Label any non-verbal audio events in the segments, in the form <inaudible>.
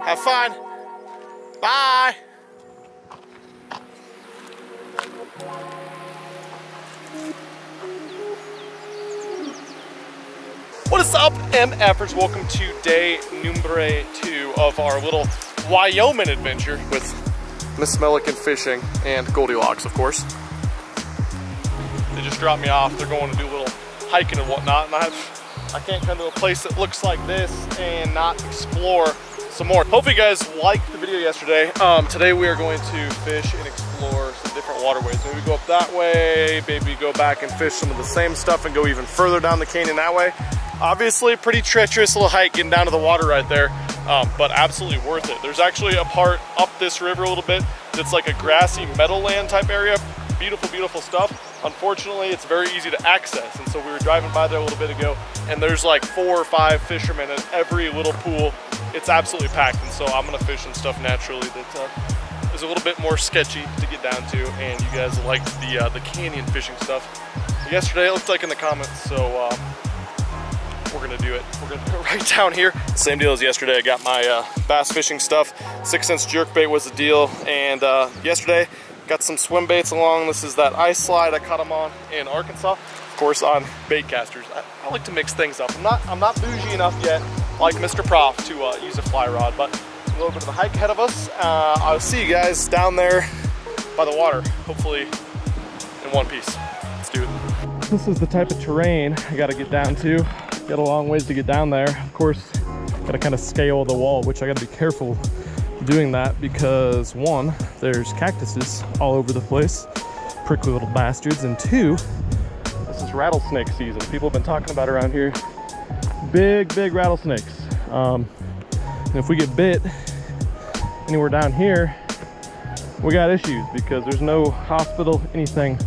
Have fun. Bye. What is up, MFers? Welcome to day numero two of our little Wyoming adventure with Miss Milliken Fishing and Goldilocks, of course. They just dropped me off. They're going to do a little hiking and whatnot, and I have, I can't come to a place that looks like this and not explore some more. Hopefully you guys liked the video yesterday. Um, today we are going to fish and explore some different waterways. Maybe go up that way, maybe go back and fish some of the same stuff and go even further down the canyon that way. Obviously pretty treacherous little hike getting down to the water right there, um, but absolutely worth it. There's actually a part up this river a little bit that's like a grassy meadowland type area. Beautiful, beautiful stuff. Unfortunately, it's very easy to access. And so we were driving by there a little bit ago and there's like four or five fishermen in every little pool. It's absolutely packed. And so I'm gonna fish some stuff naturally that uh, is a little bit more sketchy to get down to. And you guys liked the, uh, the canyon fishing stuff yesterday, it looked like in the comments. So uh, we're gonna do it. We're gonna go <laughs> right down here. Same deal as yesterday. I got my uh, bass fishing stuff. 6th Sense jerk bait was the deal. And uh, yesterday, got some swim baits along. This is that ice slide I caught them on in Arkansas. Of course, on bait casters. I, I like to mix things up. I'm not, I'm not bougie enough yet, like Mr. Prof, to uh, use a fly rod, but a little bit of a hike ahead of us. Uh, I'll see you guys down there by the water, hopefully in one piece. Let's do it. This is the type of terrain I gotta get down to. Got a long ways to get down there. Of course, gotta kind of scale the wall, which I gotta be careful doing that because one, there's cactuses all over the place, prickly little bastards, and two, this is rattlesnake season. People have been talking about around here. Big, big rattlesnakes. Um, if we get bit anywhere down here, we got issues because there's no hospital, anything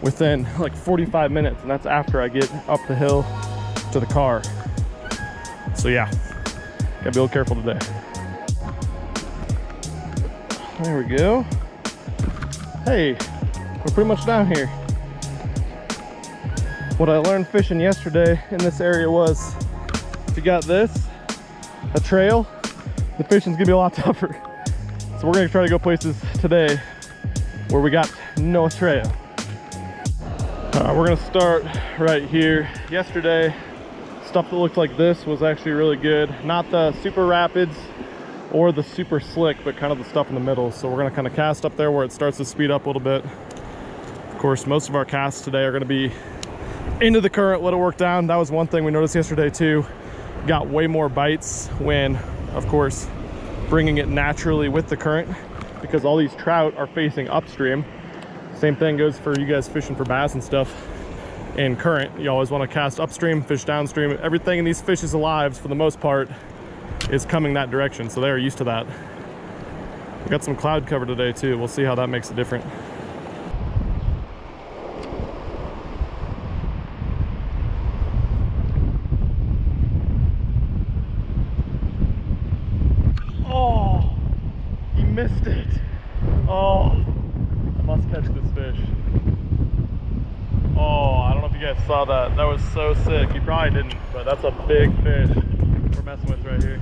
within like 45 minutes, and that's after I get up the hill to the car. So yeah, gotta be a little careful today. There we go. Hey, we're pretty much down here. What I learned fishing yesterday in this area was you got this, a trail, the fishing's gonna be a lot <laughs> tougher. So we're gonna try to go places today where we got no trail. Uh, we're gonna start right here. Yesterday, stuff that looked like this was actually really good. Not the super rapids or the super slick, but kind of the stuff in the middle. So we're gonna kind of cast up there where it starts to speed up a little bit. Of course, most of our casts today are gonna be into the current, let it work down. That was one thing we noticed yesterday too. Got way more bites when, of course, bringing it naturally with the current because all these trout are facing upstream. Same thing goes for you guys fishing for bass and stuff in current. You always want to cast upstream, fish downstream. Everything in these fish's lives, for the most part, is coming that direction. So they're used to that. We got some cloud cover today too. We'll see how that makes it different. Oh, he missed it. Oh, I must catch this fish. Oh, I don't know if you guys saw that. That was sick. He probably didn't, but that's a big fish we're messing with right here.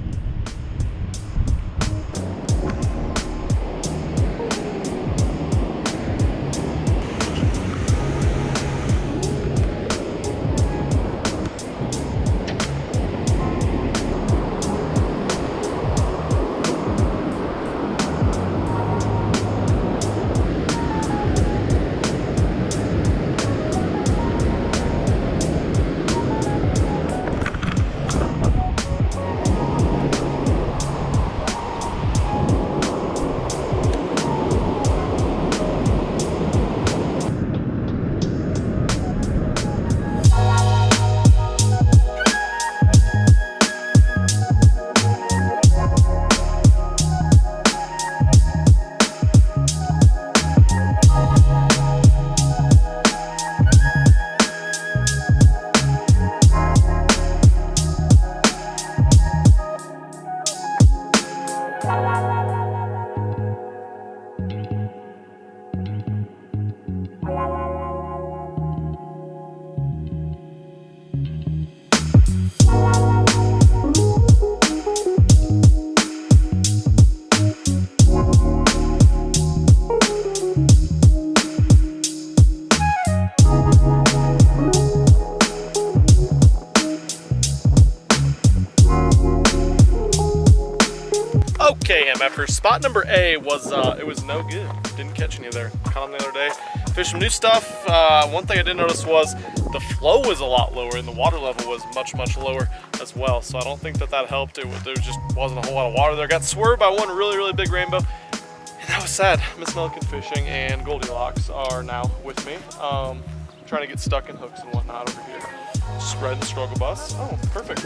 Spot number A was, uh, it was no good. Didn't catch any of there. Caught them the other day. Fished some new stuff. Uh, one thing I did notice was the flow was a lot lower and the water level was much, much lower as well. So I don't think that that helped. It, there just wasn't a whole lot of water there. Got swerved by one really, really big rainbow. And that was sad. Miss Milliken Fishing and Goldilocks are now with me. Um, trying to get stuck in hooks and whatnot over here. Spread the struggle bus. Oh, perfect.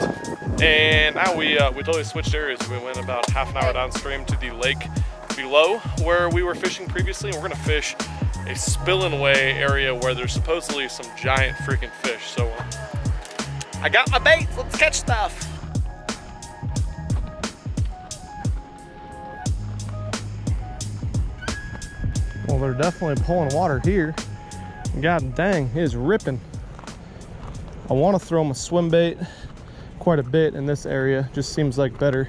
And now we uh, we totally switched areas. We went about half an hour downstream to the lake below where we were fishing previously. We're gonna fish a spillway area where there's supposedly some giant freaking fish. So uh, I got my bait. Let's catch stuff. Well, they're definitely pulling water here. God dang, it is ripping. I want to throw them a swim bait quite a bit in this area. Just seems like better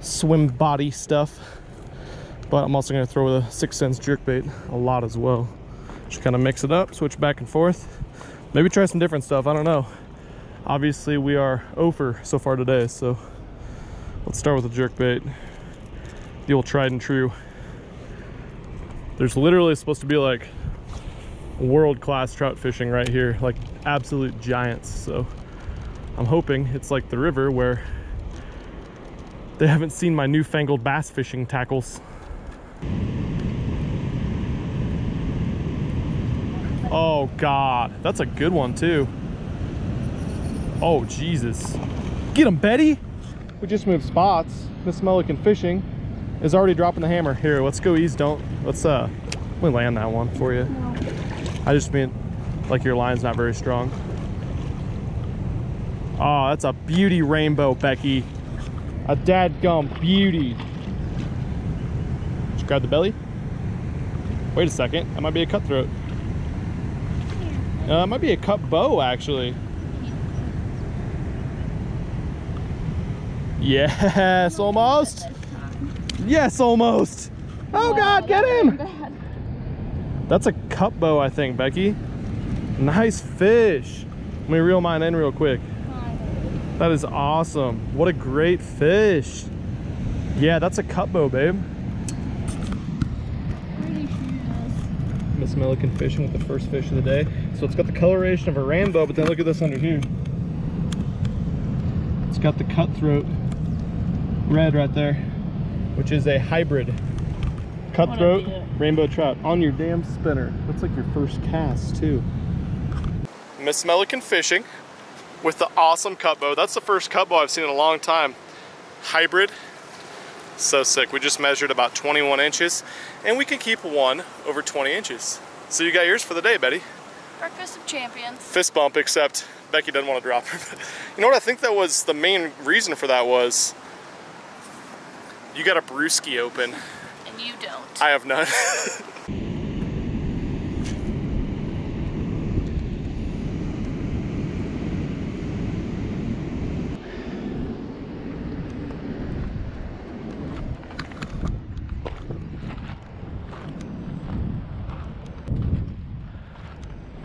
swim body stuff. But I'm also going to throw the 6th Sense jerk bait a lot as well. Just kind of mix it up, switch back and forth. Maybe try some different stuff. I don't know. Obviously, we are over so far today, so let's start with the jerk bait. The old tried and true. There's literally supposed to be like world-class trout fishing right here, like absolute giants. So I'm hoping it's like the river where they haven't seen my newfangled bass fishing tackles. Oh God, that's a good one too. Oh Jesus. Get him, Betty. We just moved spots. Miss Milliken Fishing is already dropping the hammer. Here, let's go ease. Don't, let's, uh, let me land that one for you. No. I just mean like your line's not very strong. Oh, that's a beauty rainbow, Becky. A dadgum beauty. Just grab the belly. Wait a second, that might be a cutthroat. Uh, it might be a cut bow, actually. Yes, almost. Yes, almost. Oh God, get him. That's a cut bow, I think, Becky. Nice fish. Let me reel mine in real quick. That is awesome. What a great fish. Yeah, that's a cut bow, babe. Miss Milliken fishing with the first fish of the day. So it's got the coloration of a rainbow, but then look at this under here. It's got the cutthroat red right there, which is a hybrid cutthroat rainbow trout on your damn spinner. That's like your first cast too. Miss Milliken Fishing with the awesome cut bow. That's the first cut bow I've seen in a long time. Hybrid, so sick. We just measured about 21 inches and we can keep one over 20 inches. So you got yours for the day, Betty. Breakfast of Champions. Fist bump, except Becky doesn't want to drop her. <laughs> you know what I think that was the main reason for that was you got a brewski open. And you don't. I have none. <laughs>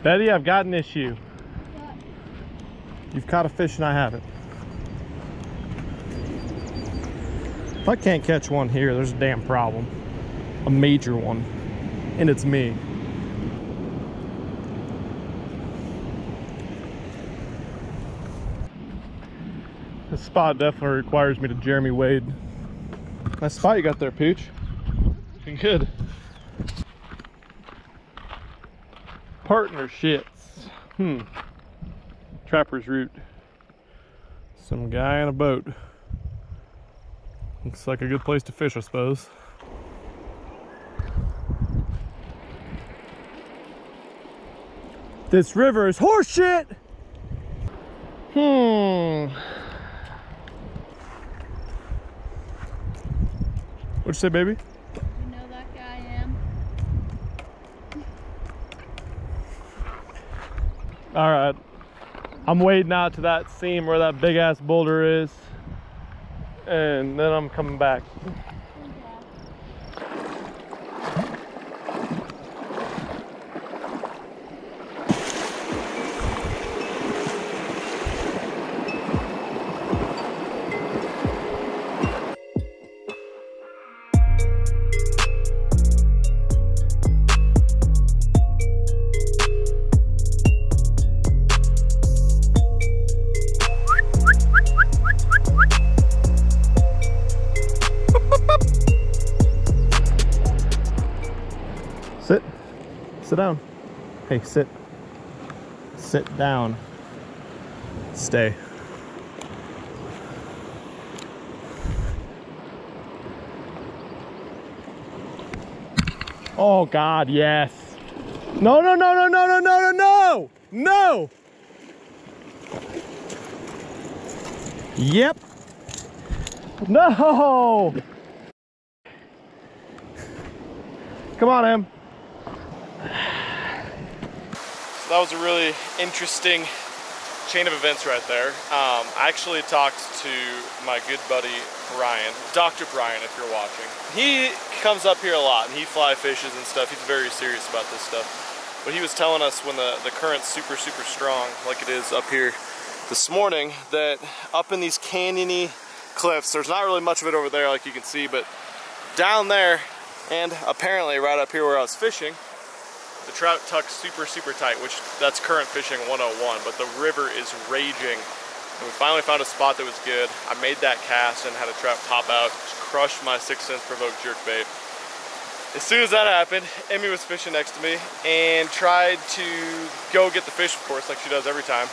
Betty, I've got an issue. What? You've caught a fish and I haven't. If I can't catch one here, there's a damn problem. A major one. And it's me. This spot definitely requires me to Jeremy Wade. Nice spot you got there, Pooch. Looking good. Partnerships. Hmm. Trapper's route. Some guy in a boat. Looks like a good place to fish, I suppose. This river is horseshit! Hmm. What'd you say, baby? All right. I'm wading out to that seam where that big ass boulder is. And then I'm coming back. Down. Hey, sit. Sit down. Stay. Oh God, yes. No, no, no, no, no, no, no, no, no, no. Yep. No. Come on, Em. So that was a really interesting chain of events right there. Um, I actually talked to my good buddy Brian, Dr. Brian, if you're watching. He comes up here a lot and he fly fishes and stuff. He's very serious about this stuff. But he was telling us when the, the current's super, super strong, like it is up here this morning, that up in these canyony cliffs, there's not really much of it over there like you can see, but down there, and apparently right up here where I was fishing, the trout tuck's super, super tight, which that's current fishing 101, but the river is raging. And we finally found a spot that was good. I made that cast and had a trout pop out, crushed my 6th Sense provoke jerk bait. As soon as that happened, Emmy was fishing next to me and tried to go get the fish, of course, like she does every time.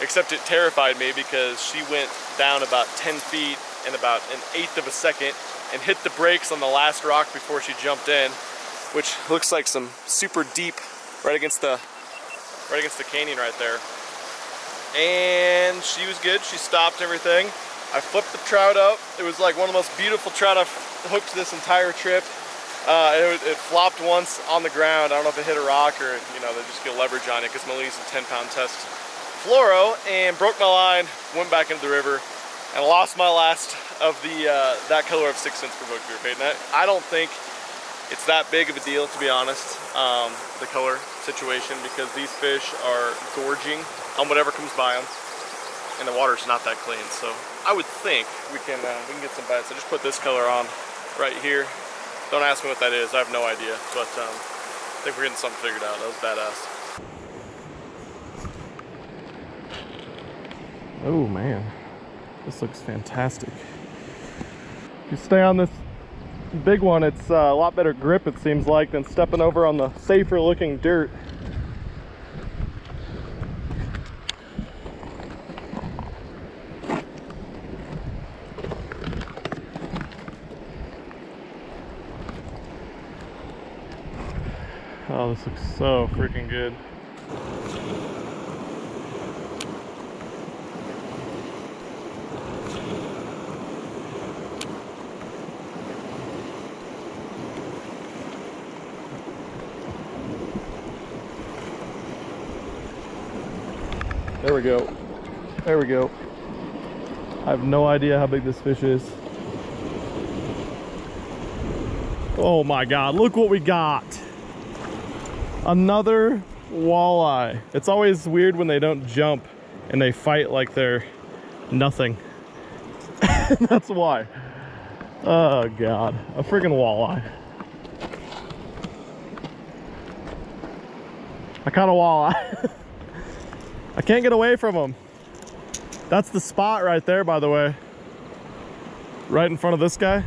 Except it terrified me because she went down about 10 feet in about an eighth of a second and hit the brakes on the last rock before she jumped in, which looks like some super deep right against the right against the canyon right there. And she was good. She stopped everything. I flipped the trout up. It was like one of the most beautiful trout I've hooked this entire trip. Uh, it, it, flopped once on the ground. I don't know if it hit a rock or, you know, they just get leverage on it because Melissa 10 pound test fluoro and broke my line, went back into the river and lost my last of the uh, that color of 6th Sense provoke jerk bait. And I, I don't think it's that big of a deal to be honest, um, the color situation because these fish are gorging on whatever comes by them and the water's not that clean. So I would think we can uh, we can get some bites. I just put this color on right here. Don't ask me what that is. I have no idea, but um, I think we're getting something figured out. That was badass. Oh man, this looks fantastic. If you stay on this big one, it's uh, a lot better grip it seems like than stepping over on the safer looking dirt. Oh, this looks so freaking good. There we go. There we go. I have no idea how big this fish is. Oh my God, look what we got. Another walleye. It's always weird when they don't jump and they fight like they're nothing. <laughs> That's why. Oh God, a freaking walleye. I caught a walleye. <laughs> I can't get away from them. That's the spot right there, by the way. Right in front of this guy.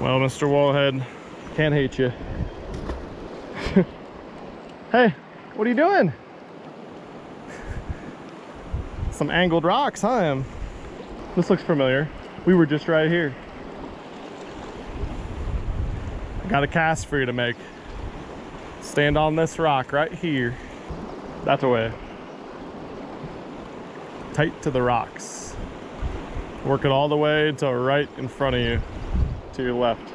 Well, Mr. Wallhead, can't hate you. <laughs> hey, what are you doing? Some angled rocks, huh? This looks familiar. We were just right here. I got a cast for you to make. Stand on this rock right here. That's the way. Tight to the rocks. Work it all the way to right in front of you to your left.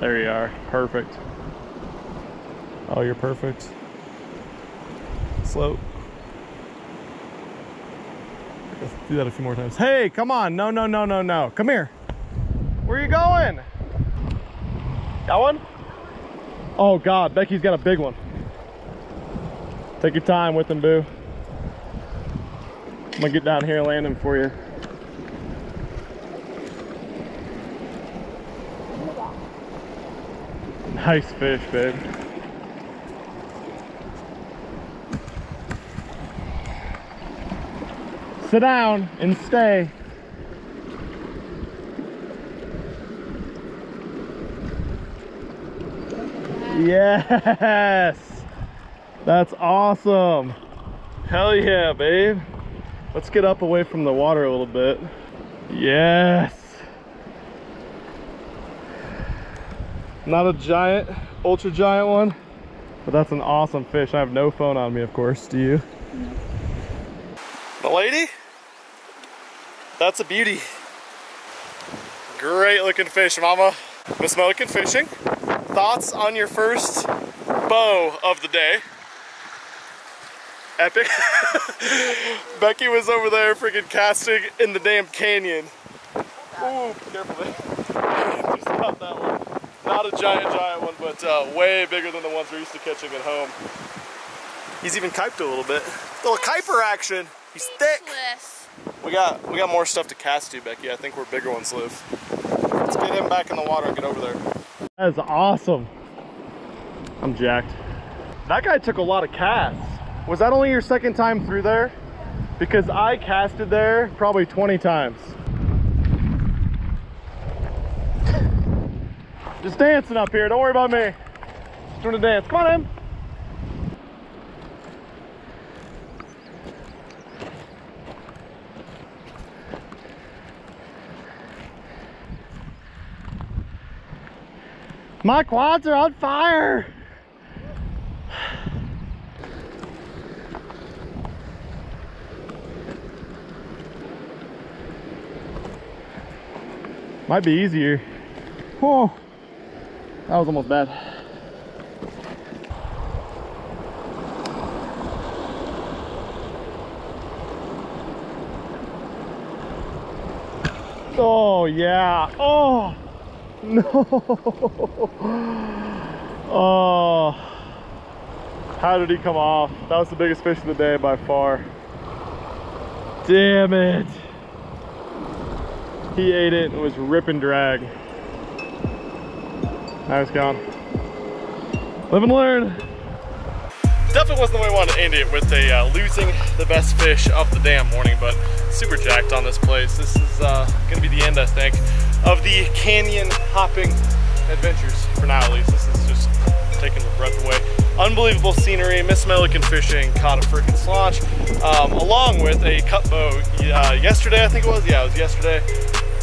There you are, perfect. Oh, you're perfect. Slow. Let's do that a few more times. Hey, come on. No, no, no, no, no. Come here. Where are you going? Got one? Oh God, Becky's got a big one. Take your time with him, boo. I'm gonna get down here and land him for you. Nice fish, babe. Sit down and stay. Yes! That's awesome. Hell yeah, babe. Let's get up away from the water a little bit. Yes. Not a giant, ultra giant one, but that's an awesome fish. I have no phone on me, of course. Do you? No. The lady? That's a beauty. Great looking fish, mama. Miss Milliken Fishing. Thoughts on your first bow of the day? Epic. <laughs> Becky was over there freaking casting in the damn canyon. Ooh, careful there. <laughs> Just got that one. Not a giant, giant one, but uh, way bigger than the ones we're used to catching at home. He's even kyped a little bit. Little kiper action. He's thick. We got we got more stuff to cast to, Becky. I think where bigger ones live. Let's get him back in the water and get over there. That is awesome. I'm jacked. That guy took a lot of casts. Was that only your second time through there? Because I casted there probably 20 times. Just dancing up here, don't worry about me. Just doing a dance, come on in. My quads are on fire. Might be easier. Oh, that was almost bad. Oh yeah. Oh. No. <laughs> Oh. How did he come off? That was the biggest fish of the day by far. Damn it. He ate it and was rip and drag. Now it's gone. Live and learn. Definitely wasn't the way I wanted to end it with a uh, losing the best fish of the damn morning, but super jacked on this place. This is uh, gonna be the end, I think of the canyon hopping adventures for now at least. This is just taking the breath away. Unbelievable scenery, Miss Milliken fishing, caught a freaking slotch, um, along with a cut bow uh, yesterday, I think it was. Yeah, it was yesterday.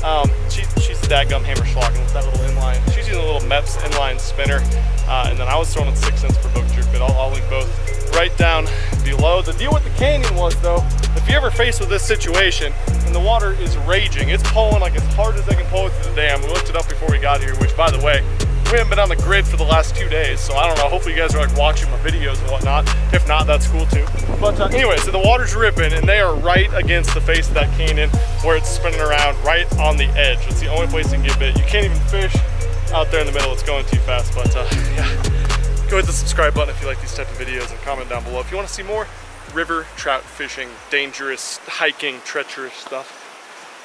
Um, she, she's the dadgum hammer schlocking with that little inline. She's using a little Mepps inline spinner. Uh, and then I was throwing 6th Sense Provoke jerk bit. I'll, I'll link both right down below. The deal with the canyon was though, if you ever faced with this situation and the water is raging, it's pulling like as hard as they can pull it through the dam. We looked it up before we got here, which by the way, we haven't been on the grid for the last two days, so I don't know. Hopefully you guys are like watching my videos and whatnot. If not, that's cool too. But uh, anyway, so the water's ripping and they are right against the face of that canyon where it's spinning around right on the edge. It's the only place you can get bit. You can't even fish out there in the middle. It's going too fast, but uh, <laughs> yeah go hit the subscribe button if you like these type of videos and comment down below if you want to see more river trout fishing, dangerous, hiking, treacherous stuff.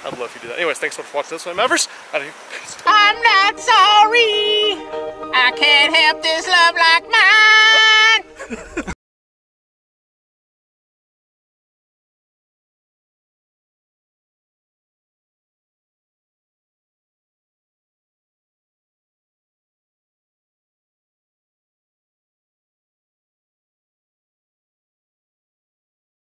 I'd love if you do that. Anyways, thanks so much for watching this one. I'm Out of here. Peace. I'm not sorry. I can't help this love like mine. <laughs>